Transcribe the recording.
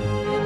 Bye.